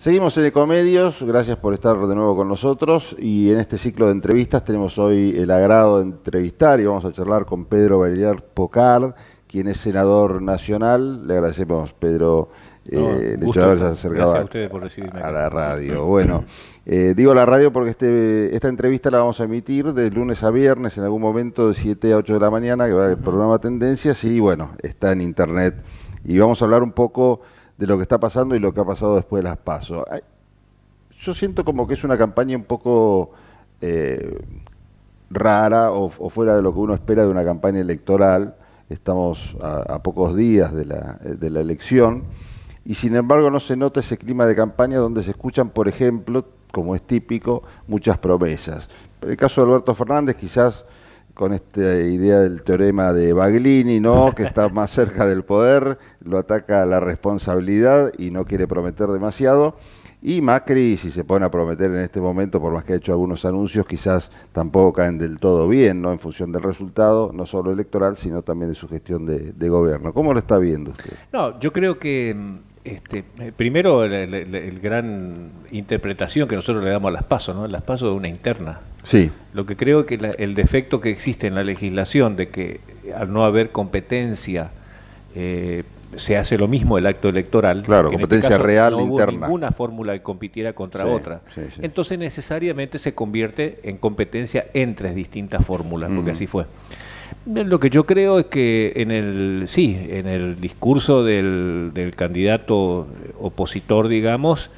Seguimos en Ecomedios, gracias por estar de nuevo con nosotros. Y en este ciclo de entrevistas tenemos hoy el agrado de entrevistar y vamos a charlar con Pedro Bailar Pocard, quien es senador nacional. Le agradecemos, Pedro, eh, el hecho de haberse acercado a, a, la radio. Bueno, eh, digo la radio porque este, esta entrevista la vamos a emitir de lunes a viernes en algún momento de 7 a 8 de la mañana, que va el programa Tendencias y bueno, está en internet. Y vamos a hablar un poco de lo que está pasando y lo que ha pasado después de las pasos. Yo siento como que es una campaña un poco eh, rara o, fuera de lo que uno espera de una campaña electoral. Estamos a, pocos días de la, de la elección y sin embargo no se nota ese clima de campaña donde se escuchan, por ejemplo, como es típico, muchas promesas. El caso de Alberto Fernández quizás con esta idea del teorema de Baglini, ¿no? que está más cerca del poder, lo ataca la responsabilidad y no quiere prometer demasiado. Y Macri, si se pone a prometer en este momento, por más que ha hecho algunos anuncios, quizás tampoco caen del todo bien, ¿no? En función del resultado, no solo electoral, sino también de su gestión de, de gobierno. ¿Cómo lo está viendo usted? No, yo creo que este, eh, primero, la, gran interpretación que nosotros le damos a las pasos, ¿no? Las pasos de una interna. Sí. Lo que creo que el defecto que existe en la legislación de que al no haber competencia eh, se hace lo mismo el acto electoral. Claro, este competencia real no interna. Hubo ninguna fórmula que compitiera contra otra. Entonces necesariamente se convierte en competencia entre distintas fórmulas, porque así fue. Lo que yo creo es que en el sí, en el discurso del, candidato opositor, digamos,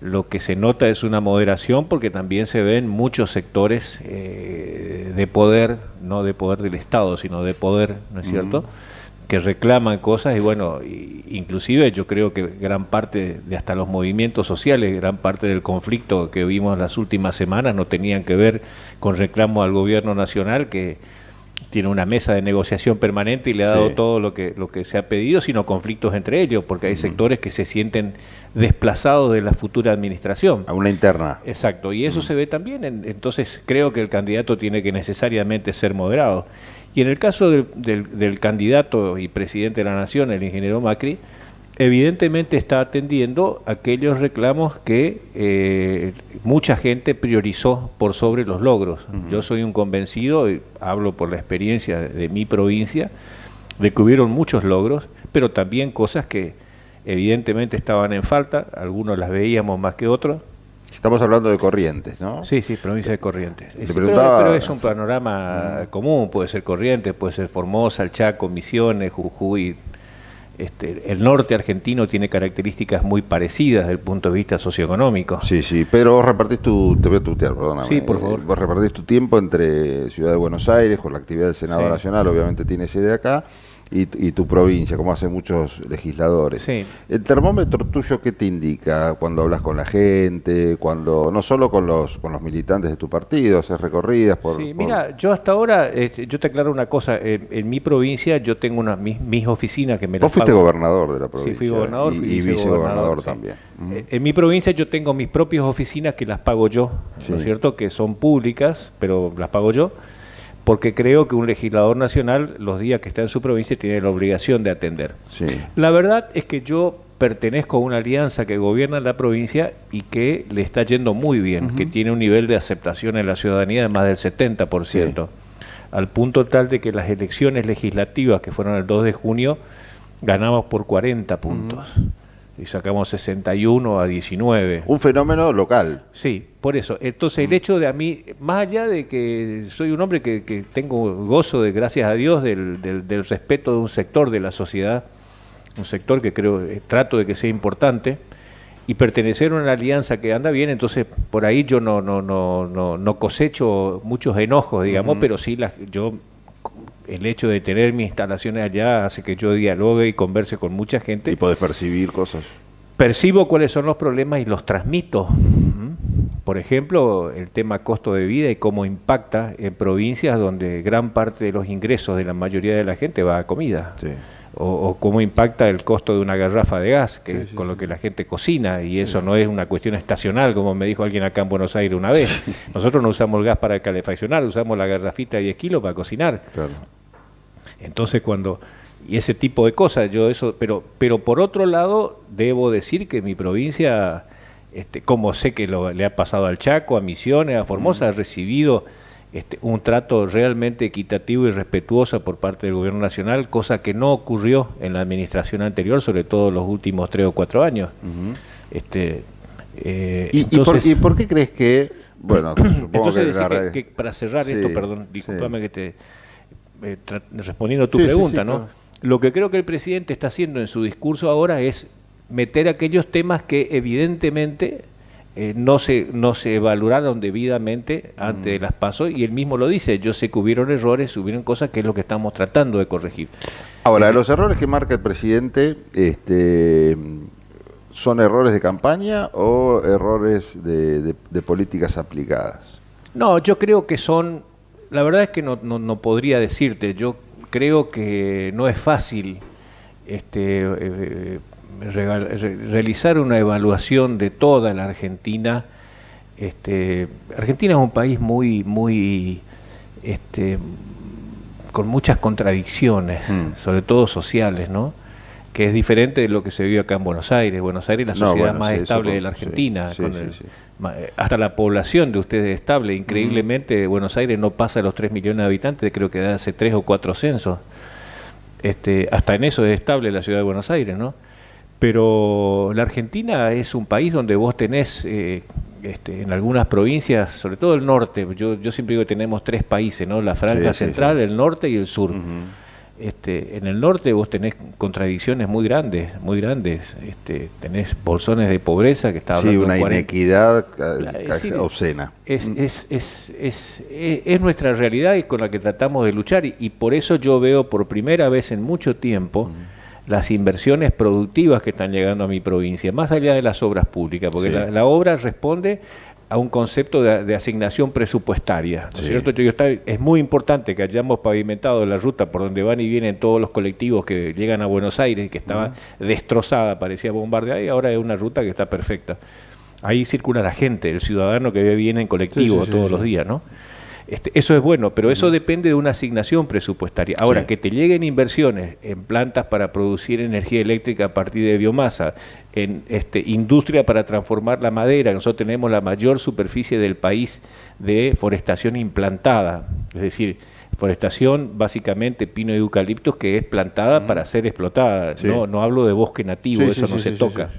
lo que se nota es una moderación porque también se ven muchos sectores eh, de poder, no de poder del Estado, sino de poder, ¿no es cierto? que reclaman cosas y bueno, inclusive yo creo que gran parte de hasta los movimientos sociales, gran parte del conflicto que vimos las últimas semanas no tenían que ver con reclamos al gobierno nacional que tiene una mesa de negociación permanente y le ha dado todo lo que, lo que se ha pedido, sino conflictos entre ellos, porque hay sectores que se sienten desplazados de la futura administración. A una interna. Exacto, y eso se ve también, entonces creo que el candidato tiene que necesariamente ser moderado. Y en el caso del, del candidato y presidente de la Nación, el ingeniero Macri, evidentemente está atendiendo aquellos reclamos que eh, mucha gente priorizó por sobre los logros. Yo soy un convencido, y hablo por la experiencia de, mi provincia, de que hubieron muchos logros, pero también cosas que evidentemente estaban en falta, algunos las veíamos más que otros. Estamos hablando de Corrientes, ¿no? Sí, sí, provincia de Corrientes. pero, es un panorama común, puede ser Corrientes, puede ser Formosa, El Chaco, Misiones, Jujuy, este, el norte argentino tiene características muy parecidas desde el punto de vista socioeconómico. Sí, sí, pero vos repartís tu, te voy a tutear, perdóname. Sí, por favor. vos repartís tu tiempo entre Ciudad de Buenos Aires, con la actividad del Senado Nacional, obviamente tiene sede acá, y, tu provincia, como hacen muchos legisladores. ¿El termómetro tuyo qué te indica cuando hablas con la gente, cuando no solo con los con los militantes de tu partido, haces recorridas por... Sí, mira, yo hasta ahora, este, yo te aclaro una cosa, en, mi provincia yo tengo una, mis, oficinas que me Vos fuiste gobernador de la provincia. Sí, fui gobernador. Y, vicegobernador también. Eh, en mi provincia yo tengo mis propias oficinas que las pago yo, ¿no es cierto? Que son públicas, pero las pago yo porque creo que un legislador nacional los días que está en su provincia tiene la obligación de atender. La verdad es que yo pertenezco a una alianza que gobierna la provincia y que le está yendo muy bien, que tiene un nivel de aceptación en la ciudadanía de más del 70%, al punto tal de que las elecciones legislativas que fueron el 2 de junio ganamos por 40 puntos y sacamos 61 a 19. Un fenómeno local. Sí, por eso. Entonces el hecho de a mí, más allá de que soy un hombre que, tengo gozo de, gracias a Dios, del, del, respeto de un sector de la sociedad, un sector que creo, eh, trato de que sea importante, y pertenecer a una alianza que anda bien, entonces por ahí yo no, no, no, no, no cosecho muchos enojos, digamos, pero sí las, yo el hecho de tener mis instalaciones allá hace que yo dialogue y converse con mucha gente. Y podés percibir cosas. Percibo cuáles son los problemas y los transmito. Por ejemplo, el tema costo de vida y cómo impacta en provincias donde gran parte de los ingresos de la mayoría de la gente va a comida. O, cómo impacta el costo de una garrafa de gas, que con lo que la gente cocina, y eso no es una cuestión estacional, como me dijo alguien acá en Buenos Aires una vez. Nosotros no usamos el gas para calefaccionar, usamos la garrafita de 10 kilos para cocinar. Claro. Entonces cuando y ese tipo de cosas, yo eso, pero pero por otro lado debo decir que mi provincia este, como sé que lo, le ha pasado al Chaco, a Misiones, a Formosa, ha recibido este, un trato realmente equitativo y respetuoso por parte del gobierno nacional, cosa que no ocurrió en la administración anterior, sobre todo los últimos tres o cuatro años. este, eh, ¿Y, por, qué crees que, bueno, entonces que, para cerrar esto, perdón, discúlpame que te, eh, respondiendo a tu pregunta, ¿no? Lo que creo que el presidente está haciendo en su discurso ahora es meter aquellos temas que evidentemente eh, no, se, no se evaluaron debidamente ante mm. las pasos y él mismo lo dice, yo sé que hubieron errores, hubieron cosas que es lo que estamos tratando de corregir. Ahora, los errores que marca el presidente, este, ¿son errores de campaña o errores de, políticas aplicadas? No, yo creo que son, la verdad es que no, no, podría decirte, yo creo que no es fácil este, eh, realizar una evaluación de toda la Argentina. Este, Argentina es un país muy, muy, este, con muchas contradicciones, mm. sobre todo sociales, ¿no? que es diferente de lo que se vive acá en Buenos Aires. Buenos Aires es la sociedad más estable de la Argentina, hasta la población de ustedes es estable. Increíblemente, Buenos Aires no pasa a los 3 millones de habitantes, creo que hace 3 o 4 censos. Este, hasta en eso es estable la ciudad de Buenos Aires, ¿no? Pero la Argentina es un país donde vos tenés, eh, este, en algunas provincias, sobre todo el norte, yo, yo siempre digo que tenemos tres países, ¿no? La franja central, el norte y el sur. Este, en el norte vos tenés contradicciones muy grandes, muy grandes. Este, tenés bolsones de pobreza que está hablando Sí, una inequidad casi obscena. Es, es, es, es, es, nuestra realidad y con la que tratamos de luchar y, por eso yo veo por primera vez en mucho tiempo las inversiones productivas que están llegando a mi provincia, más allá de las obras públicas, porque la, obra responde a un concepto de, asignación presupuestaria, ¿no es cierto? es muy importante que hayamos pavimentado la ruta por donde van y vienen todos los colectivos que llegan a Buenos Aires, que estaba destrozada, parecía bombardeada, y ahora es una ruta que está perfecta. Ahí circula la gente, el ciudadano que viene en colectivo todos los días, ¿no? Este, eso es bueno, pero eso depende de una asignación presupuestaria. Ahora, que te lleguen inversiones en plantas para producir energía eléctrica a partir de biomasa, en este, industria para transformar la madera, nosotros tenemos la mayor superficie del país de forestación implantada, es decir, forestación básicamente pino y eucaliptos que es plantada para ser explotada, no, no hablo de bosque nativo, eso no se toca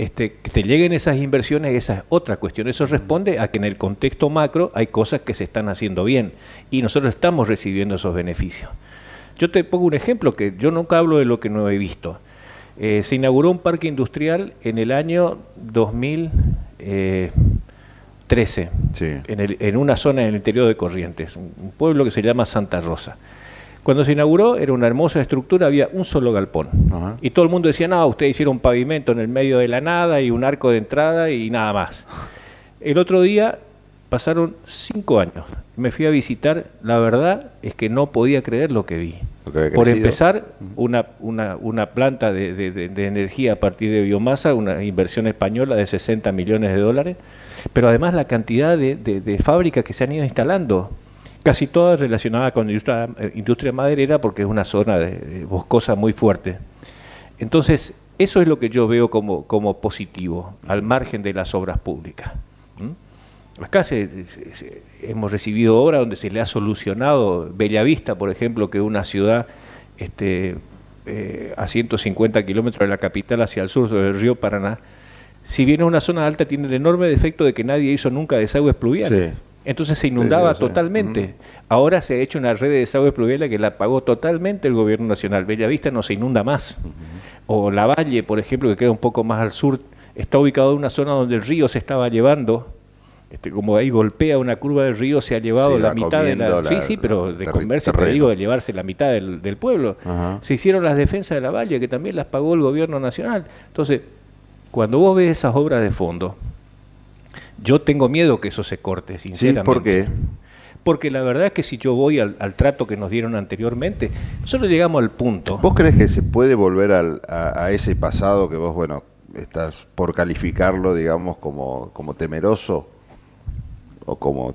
este, que te lleguen esas inversiones, esa es otra cuestión. Eso responde a que en el contexto macro hay cosas que se están haciendo bien y nosotros estamos recibiendo esos beneficios. Yo te pongo un ejemplo que yo nunca hablo de lo que no he visto. Eh, se inauguró un parque industrial en el año 2013 eh, en, en, una zona en el interior de Corrientes, un pueblo que se llama Santa Rosa. Cuando se inauguró era una hermosa estructura, había un solo galpón. Y todo el mundo decía, no, ustedes hicieron un pavimento en el medio de la nada y un arco de entrada y nada más. El otro día pasaron cinco años. Me fui a visitar, la verdad es que no podía creer lo que vi. Por empezar, una, una, una planta de, de, energía a partir de biomasa, una inversión española de 60 millones de dólares, pero además la cantidad de, fábricas que se han ido instalando casi todas relacionadas con la eh, industria, maderera porque es una zona de, boscosa muy fuerte. Entonces, eso es lo que yo veo como, positivo, al margen de las obras públicas. Acá hemos recibido obras donde se le ha solucionado Bellavista, por ejemplo, que una ciudad este, eh, a 150 kilómetros de la capital hacia el sur del río Paraná. Si bien es una zona alta, tiene el enorme defecto de que nadie hizo nunca desagües pluviales. Entonces se inundaba totalmente. Ahora se ha hecho una red de desagüe pluvial que la pagó totalmente el gobierno nacional. Bellavista no se inunda más. O La Valle, por ejemplo, que queda un poco más al sur, está ubicado en una zona donde el río se estaba llevando. Este, como ahí golpea una curva del río, se ha llevado la mitad de la, Sí, sí, pero de comerse, te digo, de llevarse la mitad del, pueblo. Se hicieron las defensas de la Valle, que también las pagó el gobierno nacional. Entonces, cuando vos ves esas obras de fondo, yo tengo miedo que eso se corte, sinceramente. ¿Por qué? Porque la verdad es que si yo voy al, trato que nos dieron anteriormente, nosotros llegamos al punto. ¿Vos crees que se puede volver a, ese pasado que vos, bueno, estás por calificarlo, digamos, como, como temeroso? O como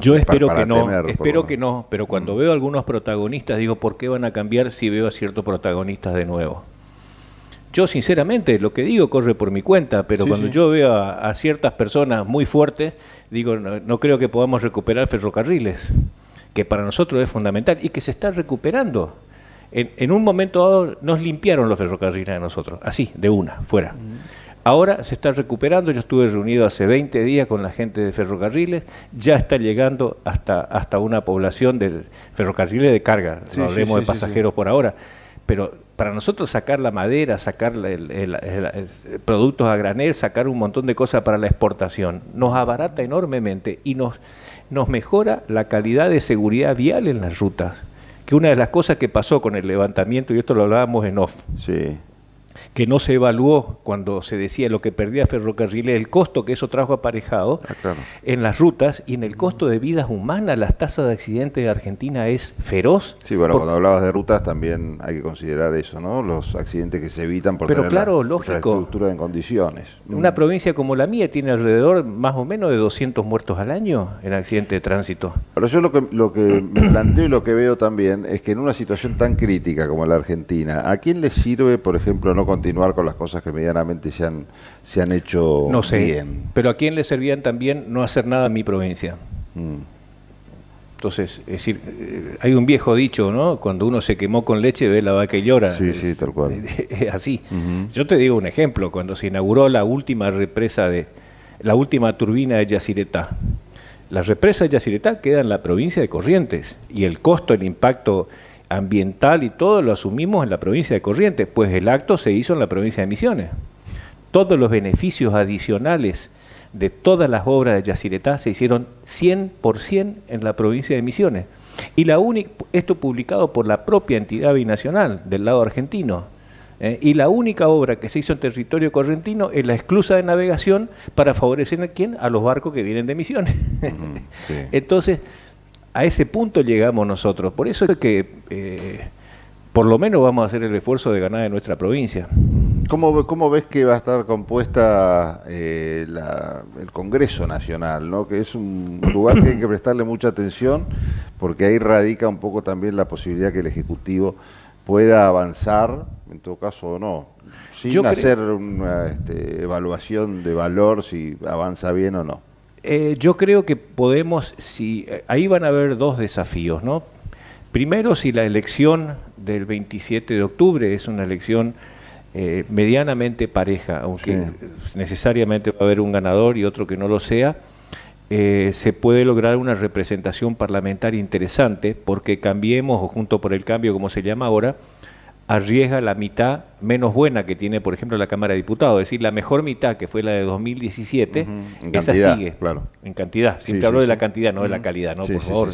yo espero que no, espero que no, pero cuando mm. veo a algunos protagonistas digo, ¿por qué van a cambiar si veo a ciertos protagonistas de nuevo? Yo sinceramente lo que digo corre por mi cuenta, pero cuando yo veo a, ciertas personas muy fuertes, digo, no, creo que podamos recuperar ferrocarriles, que para nosotros es fundamental y que se está recuperando. En, un momento dado nos limpiaron los ferrocarriles de nosotros, así, de una, fuera. Ahora se está recuperando, yo estuve reunido hace 20 días con la gente de ferrocarriles, ya está llegando hasta, hasta una población de ferrocarriles de carga, no hablemos de pasajeros por ahora, pero para nosotros sacar la madera, sacar el, productos a granel, sacar un montón de cosas para la exportación, nos abarata enormemente y nos, nos mejora la calidad de seguridad vial en las rutas. Que una de las cosas que pasó con el levantamiento, y esto lo hablábamos en off, sí que no se evaluó cuando se decía lo que perdía ferrocarriles, el costo que eso trajo aparejado ah, en las rutas y en el costo de vidas humanas, las tasas de accidentes de Argentina es feroz. Sí, bueno, cuando hablabas de rutas también hay que considerar eso, ¿no? Los accidentes que se evitan por Pero claro, la lógico. infraestructura en condiciones. Una provincia como la mía tiene alrededor más o menos de 200 muertos al año en accidentes de tránsito. Pero yo lo que, lo que me planteo y lo que veo también es que en una situación tan crítica como la Argentina, ¿a quién le sirve, por ejemplo, no continuar con las cosas que medianamente se han, se han hecho no sé, bien. Pero a quién le servían también no hacer nada en mi provincia. Mm. Entonces, es decir, eh, hay un viejo dicho, ¿no? Cuando uno se quemó con leche, ve la vaca y llora. Sí, sí, tal cual. Así. Yo te digo un ejemplo. Cuando se inauguró la última represa de, la última turbina de Yacyretá, la represa de Yacyretá queda en la provincia de Corrientes y el costo, el impacto ambiental y todo lo asumimos en la provincia de Corrientes, pues el acto se hizo en la provincia de Misiones. Todos los beneficios adicionales de todas las obras de Yacyretá se hicieron 100% en la provincia de Misiones. Y la única, esto publicado por la propia entidad binacional del lado argentino. ¿eh? y la única obra que se hizo en territorio correntino es la esclusa de navegación para favorecer a quién? A los barcos que vienen de Misiones. Entonces, a ese punto llegamos nosotros. Por eso es que eh, por lo menos vamos a hacer el esfuerzo de ganar en nuestra provincia. ¿Cómo, cómo ves que va a estar compuesta eh, el Congreso Nacional? ¿no? Que es un lugar que hay que prestarle mucha atención porque ahí radica un poco también la posibilidad que el Ejecutivo pueda avanzar, en todo caso o no, sin hacer una este, evaluación de valor si avanza bien o no. Eh, yo creo que podemos, si eh, ahí van a haber dos desafíos, ¿no? Primero, si la elección del 27 de octubre es una elección eh, medianamente pareja, aunque necesariamente va a haber un ganador y otro que no lo sea, se puede lograr una representación parlamentaria interesante porque cambiemos, o junto por el cambio como se llama ahora, arriesga la mitad menos buena que tiene, por ejemplo, la Cámara de Diputados. Es decir, la mejor mitad, que fue la de 2017, esa sigue. Claro. En cantidad. Siempre hablo de la cantidad, no de la calidad, ¿no? por favor.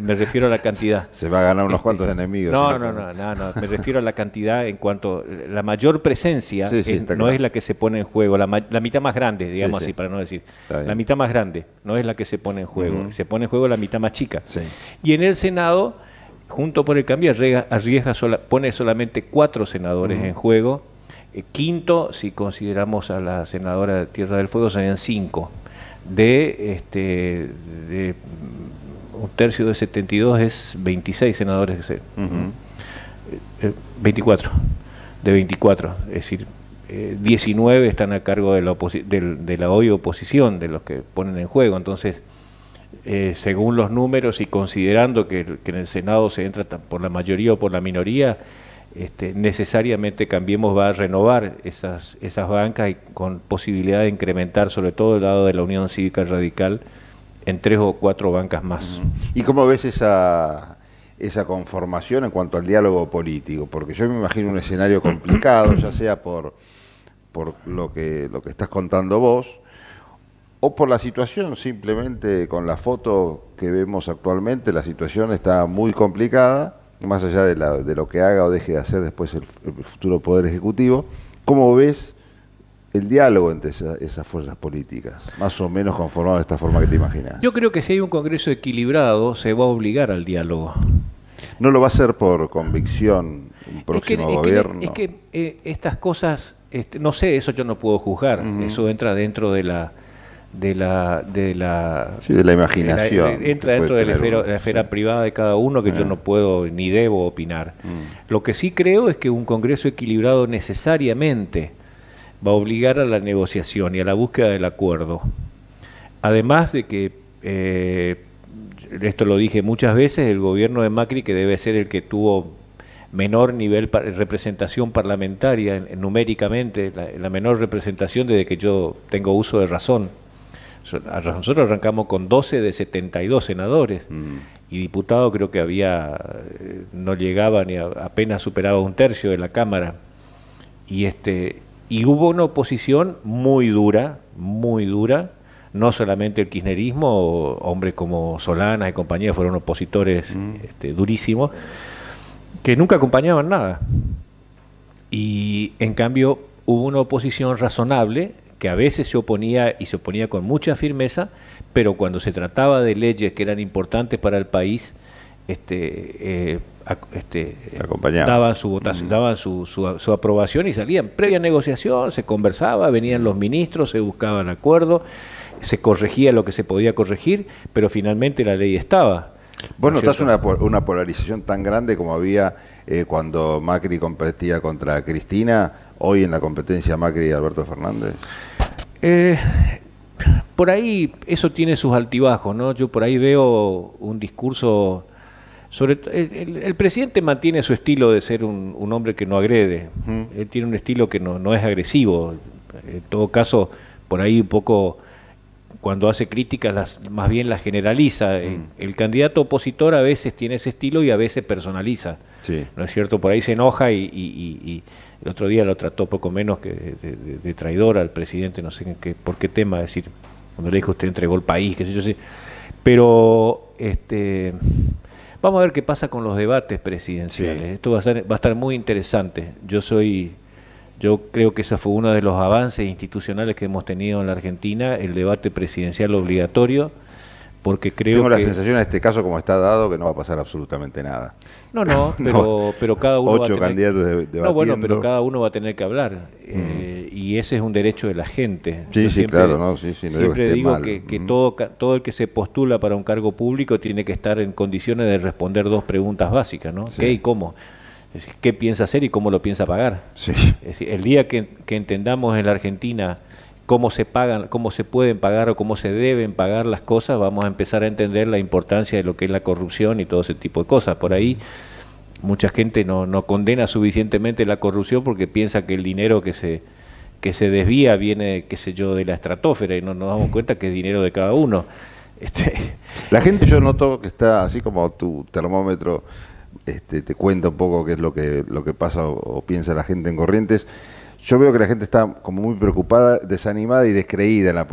me refiero a la cantidad. Se va a ganar unos este, cuantos enemigos. No, no, no, no, Me refiero a la cantidad en cuanto. La mayor presencia no es la que se pone en juego. La, mitad más grande, digamos así, para no decir. La mitad más grande no es la que se pone en juego. Se pone en juego la mitad más chica. Y en el Senado junto por el cambio arriesga, pone solamente cuatro senadores en juego. Eh, quinto, si consideramos a la senadora de Tierra del Fuego, serían cinco. De, este, de un tercio de 72 es 26 senadores. 24. Eh, eh, de 24. Es decir, 19 están a cargo de la, de la hoy oposición, de los que ponen en juego. Entonces, eh, según los números y considerando que, en el Senado se entra por la mayoría o por la minoría, este, necesariamente Cambiemos va a renovar esas, esas bancas y con posibilidad de incrementar, sobre todo el lado de la Unión Cívica Radical, en tres o cuatro bancas más. ¿Y cómo ves esa, esa conformación en cuanto al diálogo político? Porque yo me imagino un escenario complicado, ya sea por, por lo, que, lo que estás contando vos, o por la situación, simplemente con la foto que vemos actualmente, la situación está muy complicada, más allá de, la, de lo que haga o deje de hacer después el, futuro Poder Ejecutivo. ¿Cómo ves el diálogo entre esas fuerzas políticas, más o menos conformado de esta forma que te imaginas? Yo creo que si hay un Congreso equilibrado, se va a obligar al diálogo. No lo va a hacer por convicción un próximo gobierno. Es que, eh, estas cosas, este, no sé, eso yo no puedo juzgar, eso entra dentro de la de la de la, de la imaginación entra dentro de la esfera, privada de cada uno que yo ah. no puedo ni debo opinar mm. lo que sí creo es que un Congreso equilibrado necesariamente va a obligar a la negociación y a la búsqueda del acuerdo además de que eh, esto lo dije muchas veces el gobierno de Macri que debe ser el que tuvo menor nivel de representación parlamentaria numéricamente la menor representación desde que yo tengo uso de razón nosotros arrancamos con 12 de 72 senadores mm. y diputados creo que había, eh, no llegaba ni apenas superaba un tercio de la Cámara. Y, este, y hubo una oposición muy dura, muy dura, no solamente el kirchnerismo, hombres como Solana y compañía fueron opositores mm. este, durísimos, que nunca acompañaban nada. Y en cambio hubo una oposición razonable que a veces se oponía y se oponía con mucha firmeza, pero cuando se trataba de leyes que eran importantes para el país, este, eh, este daban, su votación, daban su, su, aprobación y salían. Previa negociación, se conversaba, venían los ministros, se buscaban acuerdos, se corregía lo que se podía corregir, pero finalmente la ley estaba. ¿Vos notás una, una polarización tan grande como había eh, cuando Macri competía contra Cristina, hoy en la competencia Macri y Alberto Fernández? Eh, por ahí eso tiene sus altibajos, ¿no? Yo por ahí veo un discurso sobre el, presidente mantiene su estilo de ser un, hombre que no agrede. Él tiene un estilo que no, es agresivo. En todo caso, por ahí un poco cuando hace críticas las, más bien las generaliza. El, candidato opositor a veces tiene ese estilo y a veces personaliza. ¿No es cierto? Por ahí se enoja y el otro día lo trató poco menos que de, traidor al presidente, no sé qué, por qué tema, decir, cuando le dijo usted entregó el país, qué sé yo, sí. Pero este, vamos a ver qué pasa con los debates presidenciales. Esto va a, va a estar muy interesante. Yo soy, yo creo que ese fue uno de los avances institucionales que hemos tenido en la Argentina, el debate presidencial obligatorio porque creo Tengo la sensación en este caso, como está dado, que no va a pasar absolutamente nada. No, no, pero, pero cada uno Ocho va a tener, candidatos No, bueno, pero cada uno va a tener que hablar. Eh, y ese es un derecho de la gente. Sí, sí, claro, no, sí, sí, siempre digo, que, que todo, todo el que se postula para un cargo público tiene que estar en condiciones de responder dos preguntas básicas, ¿no? ¿Qué y cómo? Es decir, ¿Qué piensa hacer y cómo lo piensa pagar? Sí. Es decir, el día que, que entendamos en la Argentina cómo se pagan, cómo se pueden pagar o cómo se deben pagar las cosas, vamos a empezar a entender la importancia de lo que es la corrupción y todo ese tipo de cosas. Por ahí mucha gente no, condena suficientemente la corrupción porque piensa que el dinero que se que se desvía viene, qué sé yo, de la estratosfera y no nos damos cuenta que es dinero de cada uno. Este... La gente yo noto que está así como tu termómetro este, te cuenta un poco qué es lo que, lo que pasa o piensa la gente en Corrientes yo veo que la gente está como muy preocupada, desanimada y descreída en la,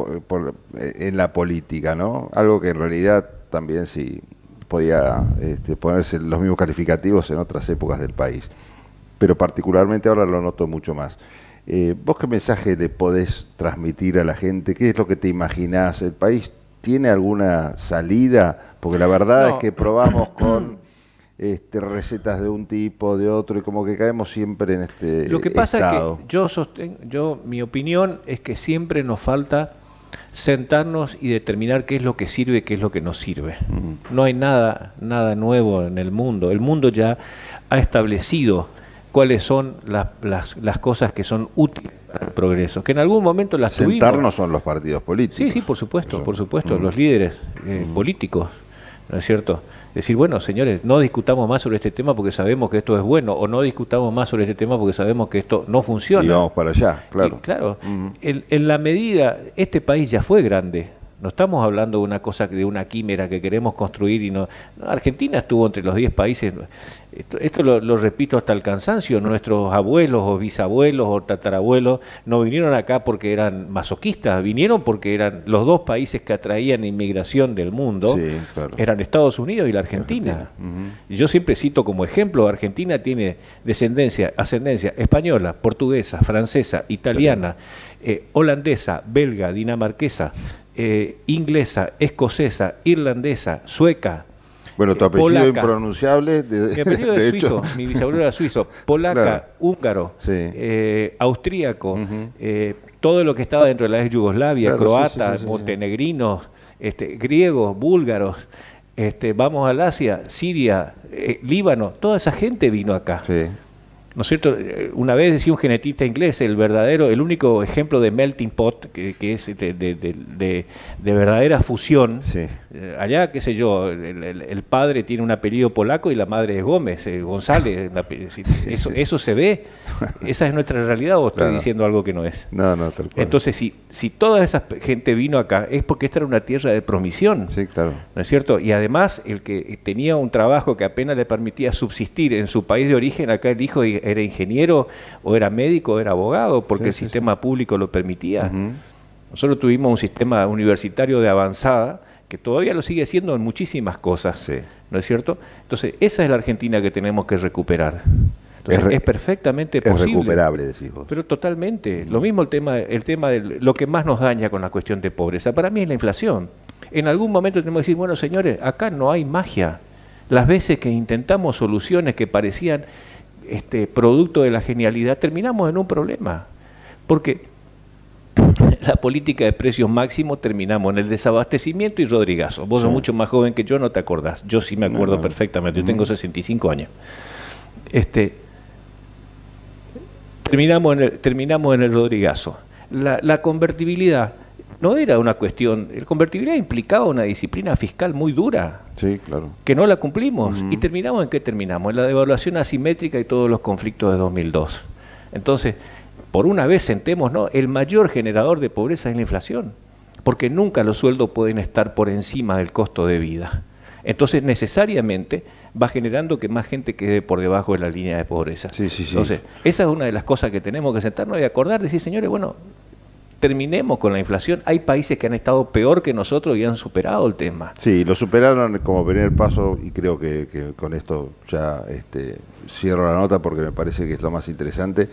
en la política, ¿no? Algo que en realidad también sí podía este, ponerse los mismos calificativos en otras épocas del país. Pero particularmente ahora lo noto mucho más. Eh, ¿Vos qué mensaje le podés transmitir a la gente? ¿Qué es lo que te imaginás? ¿El país tiene alguna salida? Porque la verdad es que probamos con este, recetas de un tipo, de otro, y como que caemos siempre en este Lo que pasa es que yo sostengo, yo, mi opinión es que siempre nos falta sentarnos y determinar qué es lo que sirve qué es lo que no sirve. No hay nada, nada nuevo en el mundo. El mundo ya ha establecido cuáles son las, las, cosas que son útiles para el progreso, que en algún momento las Sentarnos son los partidos políticos. Sí, sí, por supuesto, por supuesto, los líderes eh, políticos, ¿no es cierto? Decir, bueno, señores, no discutamos más sobre este tema porque sabemos que esto es bueno, o no discutamos más sobre este tema porque sabemos que esto no funciona. Y vamos para allá, claro. claro, en, la medida, este país ya fue grande, no estamos hablando de una cosa, de una quimera que queremos construir y no. Argentina estuvo entre los 10 países. Esto, lo, repito hasta el cansancio. Nuestros abuelos o bisabuelos o tatarabuelos no vinieron acá porque eran masoquistas, vinieron porque eran los dos países que atraían inmigración del mundo. Eran Estados Unidos y la Argentina. y yo siempre cito como ejemplo: Argentina tiene descendencia, ascendencia española, portuguesa, francesa, italiana, eh, holandesa, belga, dinamarquesa. Eh, inglesa, escocesa, irlandesa, sueca, Bueno, tu apellido impronunciable. mi apellido es suizo, mi bisabuelo era suizo, polaca, húngaro, austríaco, todo lo que estaba dentro de la ex Yugoslavia, croatas, montenegrinos, este, griegos, búlgaros, este, vamos al Asia, Siria, Líbano, toda esa gente vino acá. ¿No es cierto? Eh, una vez decía un genetista inglés, el verdadero, el único ejemplo de melting pot, que, es de, verdadera fusión. Allá, qué sé yo, el, padre tiene un apellido polaco y la madre es Gómez, eh, González. eso, eso se ve. Esa es nuestra realidad o estoy diciendo algo que no es. No, no, Entonces, si, si toda esa gente vino acá, es porque esta era una tierra de promisión. Sí, claro. ¿No es cierto? Y además, el que tenía un trabajo que apenas le permitía subsistir en su país de origen, acá el hijo era ingeniero o era médico o era abogado, porque el sistema público lo permitía. Nosotros tuvimos un sistema universitario de avanzada que todavía lo sigue siendo en muchísimas cosas, ¿no es cierto? Entonces, esa es la Argentina que tenemos que recuperar. es, perfectamente posible. Es recuperable, decís Pero totalmente. Lo mismo el tema, el tema de lo que más nos daña con la cuestión de pobreza. Para mí es la inflación. En algún momento tenemos que decir, bueno, señores, acá no hay magia. Las veces que intentamos soluciones que parecían este, producto de la genialidad, terminamos en un problema. Porque la política de precios máximos terminamos en el desabastecimiento y Rodrigazo. Vos sos mucho más joven que yo, no te acordás. Yo sí me acuerdo perfectamente. Yo tengo 65 años. Este, terminamos, en el, terminamos en el Rodrigazo. La, la convertibilidad no era una cuestión, el convertibilidad implicaba una disciplina fiscal muy dura. Sí, claro. Que no la cumplimos. ¿Y terminamos en qué terminamos? En la devaluación asimétrica y todos los conflictos de 2002. Entonces, por una vez sentemos, ¿no? El mayor generador de pobreza es la inflación, porque nunca los sueldos pueden estar por encima del costo de vida. Entonces, necesariamente va generando que más gente quede por debajo de la línea de pobreza. Sí, sí, sí. Entonces, esa es una de las cosas que tenemos que sentarnos y acordar, decir, señores, bueno, terminemos con la inflación. Hay países que han estado peor que nosotros y han superado el tema. Sí, lo superaron como primer paso y creo que, con esto ya este, cierro la nota porque me parece que es lo más interesante.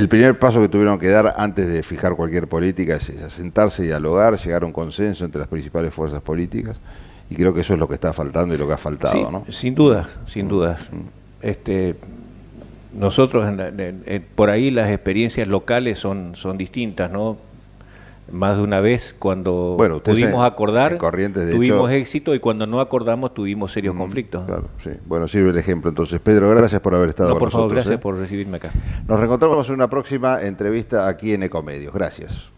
El primer paso que tuvieron que dar antes de fijar cualquier política es sentarse y dialogar, llegar a un consenso entre las principales fuerzas políticas y creo que eso es lo que está faltando y lo que ha faltado, ¿no? Sin dudas, sin dudas. Mm. Este, nosotros por ahí las experiencias locales son, son distintas, ¿no? Más de una vez cuando pudimos acordar, tuvimos éxito y cuando no acordamos tuvimos serios mm, conflictos. Claro, sí. Bueno, sirve el ejemplo entonces. Pedro, gracias por haber estado no, por favor, gracias ¿eh? por recibirme acá. Nos reencontramos en una próxima entrevista aquí en Ecomedios. Gracias.